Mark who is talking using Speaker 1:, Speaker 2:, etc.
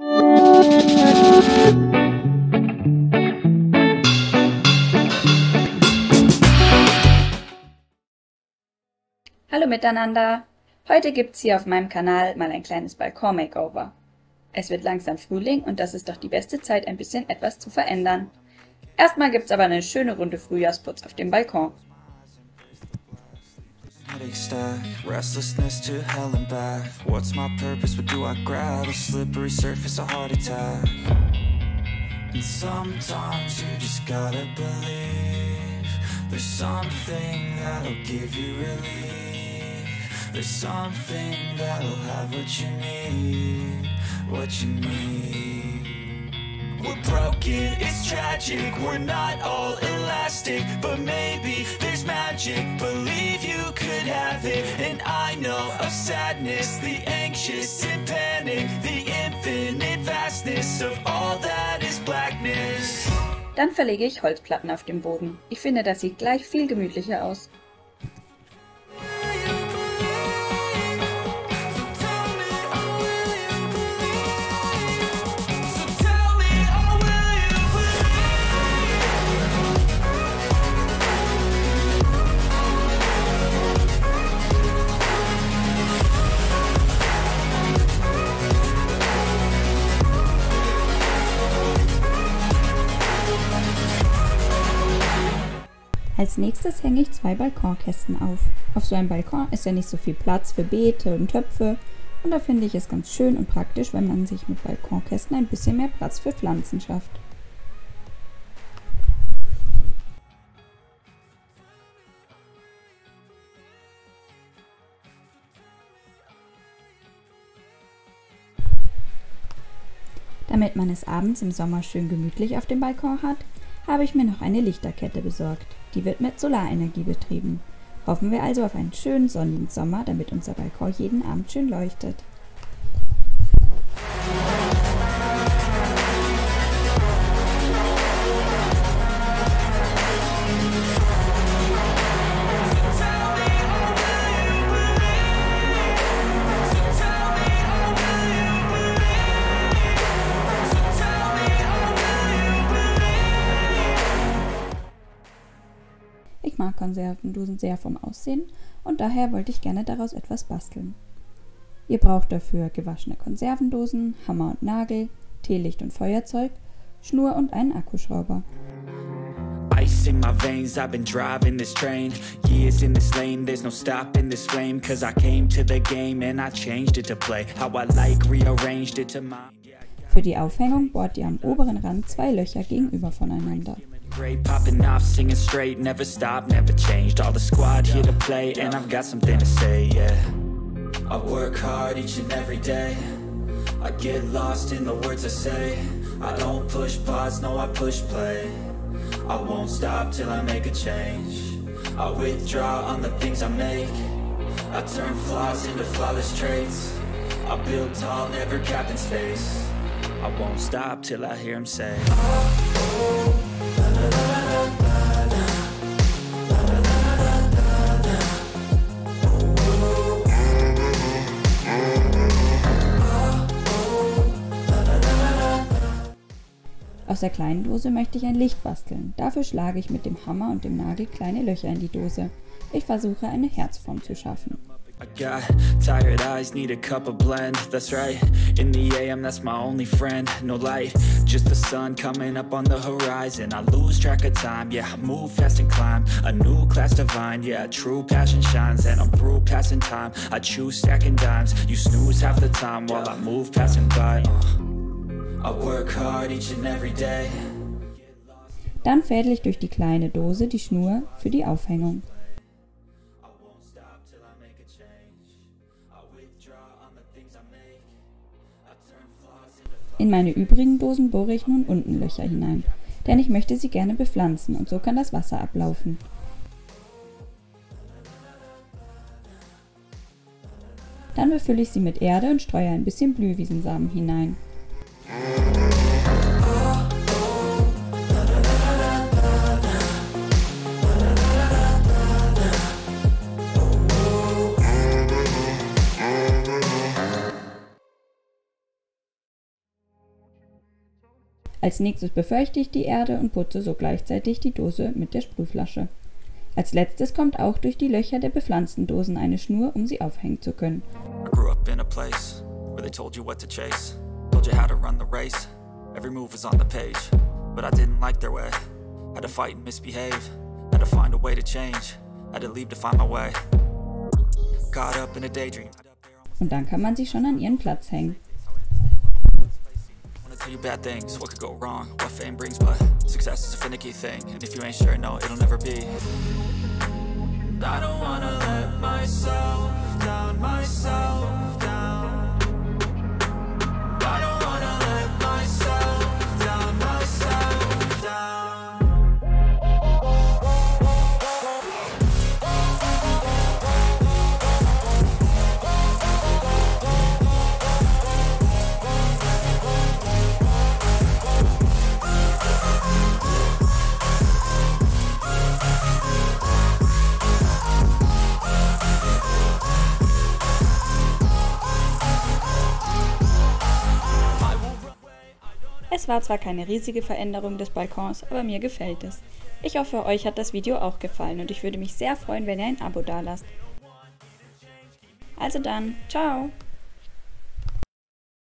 Speaker 1: Hallo miteinander! Heute gibt's hier auf meinem Kanal mal ein kleines Balkon-Makeover. Es wird langsam Frühling und das ist doch die beste Zeit, ein bisschen etwas zu verändern. Erstmal gibt's aber eine schöne Runde Frühjahrsputz auf dem Balkon.
Speaker 2: Headache stack, restlessness to hell and back. What's my purpose? What do I grab? A slippery surface, a heart attack. And sometimes you just gotta believe there's something that'll give you relief. There's something that'll have what you need, what you need. We're broken, it's tragic, we're not all elastic But maybe there's magic, believe have it And I know of sadness, the anxious and panic The infinite vastness of all that is blackness
Speaker 1: Dann verlege ich Holzplatten auf dem Boden. Ich finde, das sieht gleich viel gemütlicher aus. Als nächstes hänge ich zwei Balkonkästen auf. Auf so einem Balkon ist ja nicht so viel Platz für Beete und Töpfe und da finde ich es ganz schön und praktisch, wenn man sich mit Balkonkästen ein bisschen mehr Platz für Pflanzen schafft. Damit man es abends im Sommer schön gemütlich auf dem Balkon hat, habe ich mir noch eine Lichterkette besorgt. Die wird mit Solarenergie betrieben. Hoffen wir also auf einen schönen sonnigen Sommer, damit unser Balkon jeden Abend schön leuchtet. Konservendosen sehr vom Aussehen und daher wollte ich gerne daraus etwas basteln. Ihr braucht dafür gewaschene Konservendosen, Hammer und Nagel, Teelicht und Feuerzeug, Schnur und einen Akkuschrauber.
Speaker 2: Ice in my veins, I've been driving this train Years in this lane, there's no stopping this flame Cause I came to the game and I changed it to play How I like, rearranged it to mine
Speaker 1: Für die Aufhängung bohrt ihr am oberen Rand zwei Löcher gegenüber voneinander.
Speaker 2: Great popping off, singing straight, never stopped, never changed. All the squad here to play, and I've got something to say, yeah. I work hard each and every day. I get lost in the words I say. I don't push pause, no, I push play. I won't stop till I make a change. I withdraw on the things I make. I turn flaws into flawless traits. I build tall, never cap in space. I won't stop till I hear him say.
Speaker 1: Aus der kleinen Dose möchte ich ein Licht basteln. Dafür schlage ich mit dem Hammer und dem Nagel kleine Löcher in die Dose. Ich versuche eine Herzform zu schaffen.
Speaker 2: I got tired eyes, need a cup of blend. That's right, in the AM, that's my only friend. No light, just the sun coming up on the horizon. I lose track of time, yeah, I move fast and climb. A new class divine, yeah, true passion shines. And I'm through passing time. I choose stacking dimes. You snooze half the time while I move passing by. Uh, I work hard each and every day.
Speaker 1: Dann fädel ich durch die kleine Dose die Schnur für die Aufhängung. In meine übrigen Dosen bohre ich nun unten Löcher hinein, denn ich möchte sie gerne bepflanzen und so kann das Wasser ablaufen. Dann befülle ich sie mit Erde und streue ein bisschen Blühwiesensamen hinein.
Speaker 2: Als nächstes befeuchte ich die Erde und putze so gleichzeitig die Dose mit der Sprühflasche. Als letztes kommt auch durch die Löcher der bepflanzten Dosen eine Schnur, um sie aufhängen zu können. I grew up in a place where they told you what to chase, told you how to run the race. Every move was on the page, but I didn't like their way. Had to fight and misbehave, had to find a way to change, had to leave to find my way. Caught up in a daydream. Und dann kann man sie schon an ihren Platz hängen. You bad things, what could go wrong, what fame brings But success is a finicky thing, and if you ain't sure, no, it'll never be. I don't wanna let myself down, myself Es war zwar keine riesige Veränderung des Balkons, aber mir gefällt es. Ich hoffe, euch hat das Video auch gefallen und ich würde mich sehr freuen, wenn ihr ein Abo dalasst. Also dann, ciao!